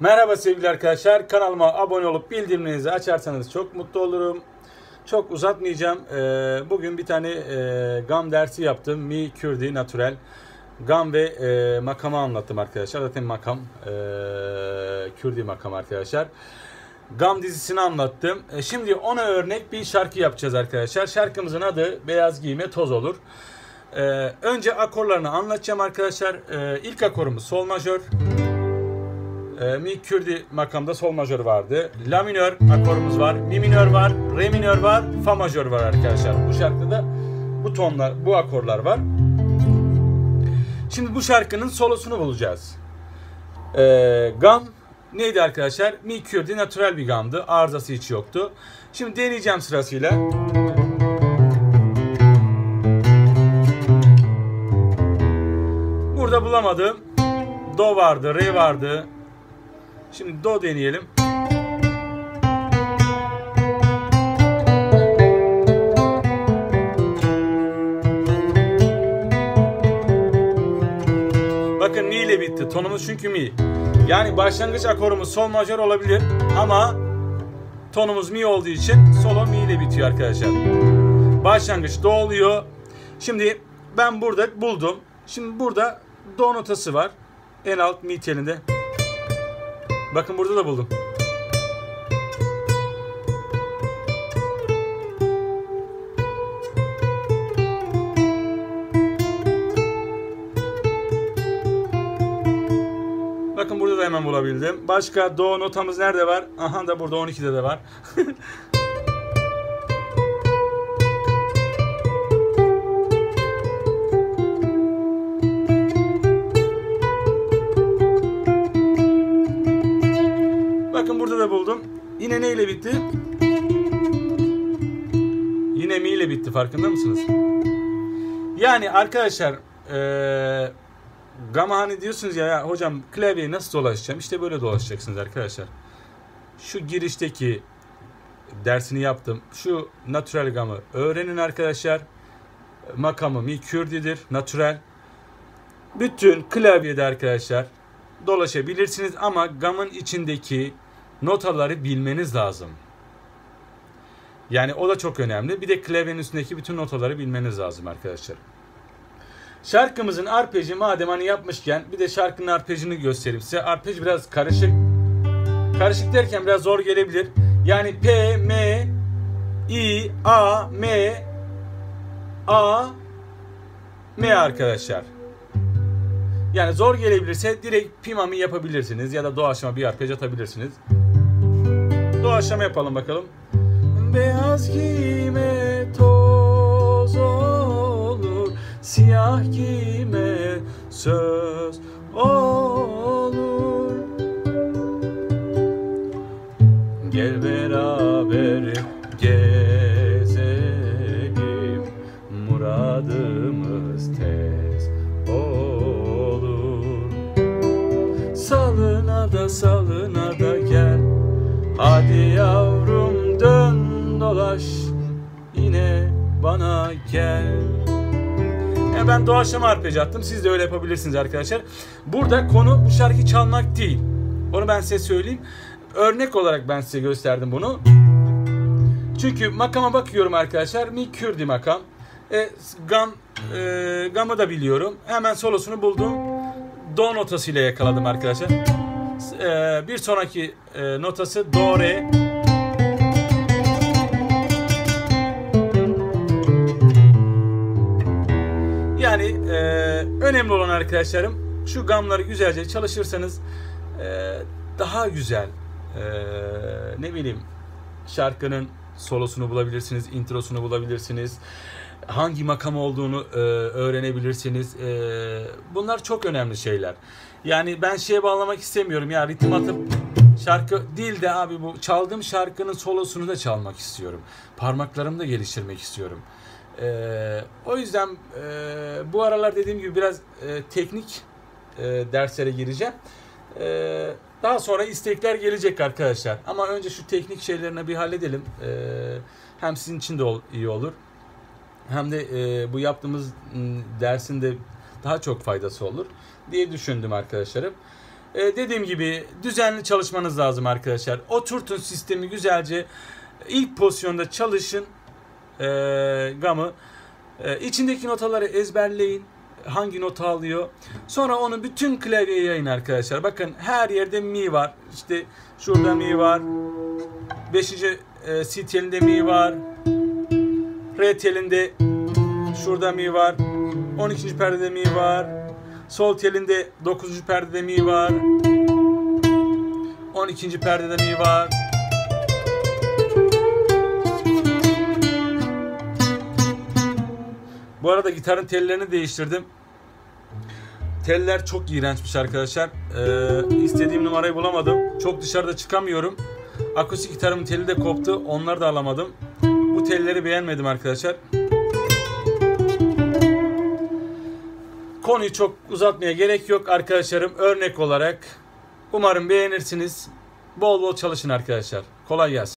Merhaba sevgili arkadaşlar. Kanalıma abone olup bildirimlerinizi açarsanız çok mutlu olurum. Çok uzatmayacağım. Ee, bugün bir tane e, gam dersi yaptım. Mi Kürdi Natural. Gam ve e, makamı anlattım arkadaşlar. Zaten makam. E, Kürdi makam arkadaşlar. Gam dizisini anlattım. Şimdi ona örnek bir şarkı yapacağız arkadaşlar. Şarkımızın adı Beyaz Giyime Toz Olur. Önce akorlarını anlatacağım arkadaşlar. İlk akorumuz sol majör. E, mi Kürdi makamda sol majör vardı. La minör akorumuz var. Mi minör var. Re minör var. Fa majör var arkadaşlar. Bu şarkıda bu tonlar, bu akorlar var. Şimdi bu şarkının solosunu bulacağız. E, gam neydi arkadaşlar? Mi Kürdi natural bir gamdı. Arızası hiç yoktu. Şimdi deneyeceğim sırasıyla. Burada bulamadım. Do vardı, re vardı. Şimdi do deneyelim. Bakın mi ile bitti. Tonumuz çünkü mi. Yani başlangıç akorumuz sol majör olabilir ama tonumuz mi olduğu için solo mi ile bitiyor arkadaşlar. Başlangıç do oluyor. Şimdi ben burada buldum. Şimdi burada do notası var. En alt mi telinde. Bakın burada da buldum. Bakın burada da hemen bulabildim. Başka do notamız nerede var? Aha da burada 12'de de var. Yine neyle bitti? Yine mi ile bitti farkında mısınız? Yani arkadaşlar ee, Gama hani diyorsunuz ya, ya hocam klavyeyi nasıl dolaşacağım? İşte böyle dolaşacaksınız arkadaşlar. Şu girişteki dersini yaptım. Şu natural gamı öğrenin arkadaşlar. Makamı mi kürdidir. Natural. Bütün klavyede arkadaşlar dolaşabilirsiniz ama gamın içindeki notaları bilmeniz lazım. Yani o da çok önemli. Bir de klavyenin üstündeki bütün notaları bilmeniz lazım arkadaşlar. Şarkımızın arpeji madem hani yapmışken bir de şarkının arpejini göstereyim size. Arpej biraz karışık. Karışık derken biraz zor gelebilir. Yani P, M, I, A, M, A, M arkadaşlar. Yani zor gelebilirse direkt pimami yapabilirsiniz ya da doğaçlama bir arpej atabilirsiniz. Doğaçlama yapalım bakalım. Beyaz giyme toz olur, siyah giyme söz bana gel. Yani ben doğaçlama arpej attım. Siz de öyle yapabilirsiniz arkadaşlar. Burada konu bu şarkıyı çalmak değil. Onu ben size söyleyeyim. Örnek olarak ben size gösterdim bunu. Çünkü makama bakıyorum arkadaşlar. Mi Kürdi makam. E, gam, e, gamı da biliyorum. Hemen solosunu buldum. Do notasıyla yakaladım arkadaşlar. E, bir sonraki e, notası do re. E, önemli olan arkadaşlarım şu gamları güzelce çalışırsanız e, daha güzel e, ne bileyim şarkının solosunu bulabilirsiniz, introsunu bulabilirsiniz. Hangi makam olduğunu e, öğrenebilirsiniz. E, bunlar çok önemli şeyler. Yani ben şeye bağlamak istemiyorum ya ritim atıp şarkı değil de abi bu çaldığım şarkının solosunu da çalmak istiyorum. Parmaklarımı da geliştirmek istiyorum. Ee, o yüzden e, bu aralar dediğim gibi biraz e, teknik e, derslere gireceğim. E, daha sonra istekler gelecek arkadaşlar. Ama önce şu teknik şeylerini bir halledelim. E, hem sizin için de ol, iyi olur. Hem de e, bu yaptığımız dersin de daha çok faydası olur diye düşündüm arkadaşlarım. e, dediğim gibi düzenli çalışmanız lazım arkadaşlar. Oturtun sistemi güzelce. İlk pozisyonda çalışın e, gamı. E, içindeki notaları ezberleyin. Hangi nota alıyor. Sonra onu bütün klavyeye yayın arkadaşlar. Bakın her yerde mi var. İşte şurada mi var. 5. E, C telinde mi var. Re telinde şurada mi var. 12. perdede mi var. Sol telinde 9. perdede mi var. 12. perdede mi var. Bu arada gitarın tellerini değiştirdim. Teller çok iğrençmiş arkadaşlar. Ee, istediğim numarayı bulamadım. Çok dışarıda çıkamıyorum. Akustik gitarımın teli de koptu. Onları da alamadım. Bu telleri beğenmedim arkadaşlar. Konuyu çok uzatmaya gerek yok arkadaşlarım. Örnek olarak umarım beğenirsiniz. Bol bol çalışın arkadaşlar. Kolay gelsin.